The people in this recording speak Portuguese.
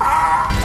Ah!